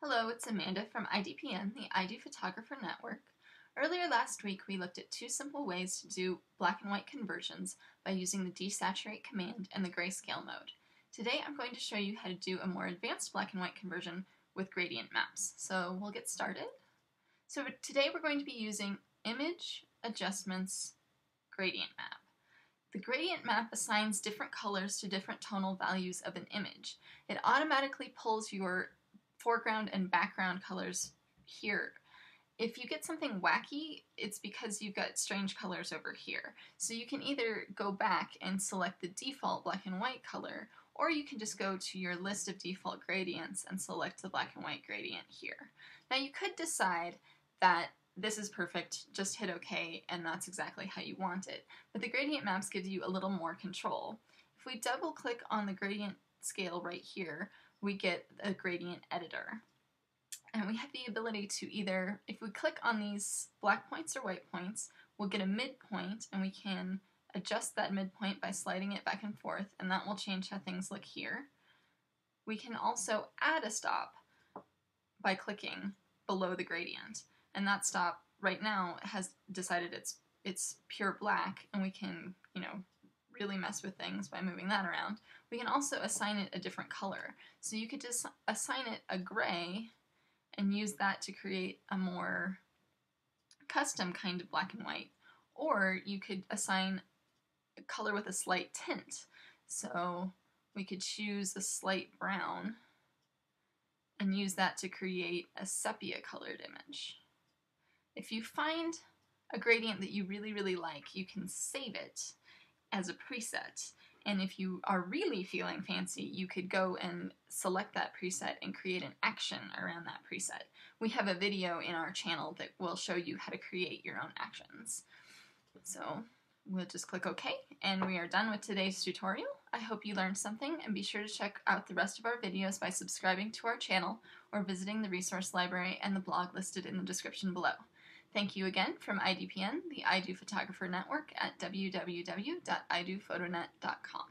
Hello, it's Amanda from IDPN, the iDo Photographer Network. Earlier last week, we looked at two simple ways to do black and white conversions by using the desaturate command and the grayscale mode. Today, I'm going to show you how to do a more advanced black and white conversion with gradient maps. So we'll get started. So today, we're going to be using Image Adjustments Gradient Map. The gradient map assigns different colors to different tonal values of an image. It automatically pulls your foreground and background colors here. If you get something wacky, it's because you've got strange colors over here. So you can either go back and select the default black and white color, or you can just go to your list of default gradients and select the black and white gradient here. Now you could decide that this is perfect, just hit OK, and that's exactly how you want it. But the gradient maps gives you a little more control. If we double click on the gradient scale right here, we get a gradient editor. And we have the ability to either, if we click on these black points or white points, we'll get a midpoint and we can adjust that midpoint by sliding it back and forth and that will change how things look here. We can also add a stop by clicking below the gradient and that stop right now has decided it's it's pure black and we can, you know, really mess with things by moving that around. We can also assign it a different color. So you could just assign it a gray and use that to create a more custom kind of black and white. Or you could assign a color with a slight tint. So we could choose a slight brown and use that to create a sepia colored image. If you find a gradient that you really, really like, you can save it as a preset. And if you are really feeling fancy, you could go and select that preset and create an action around that preset. We have a video in our channel that will show you how to create your own actions. So we'll just click OK, and we are done with today's tutorial. I hope you learned something, and be sure to check out the rest of our videos by subscribing to our channel or visiting the resource library and the blog listed in the description below. Thank you again from IDPN, the iDo Photographer Network at www.idophotonet.com.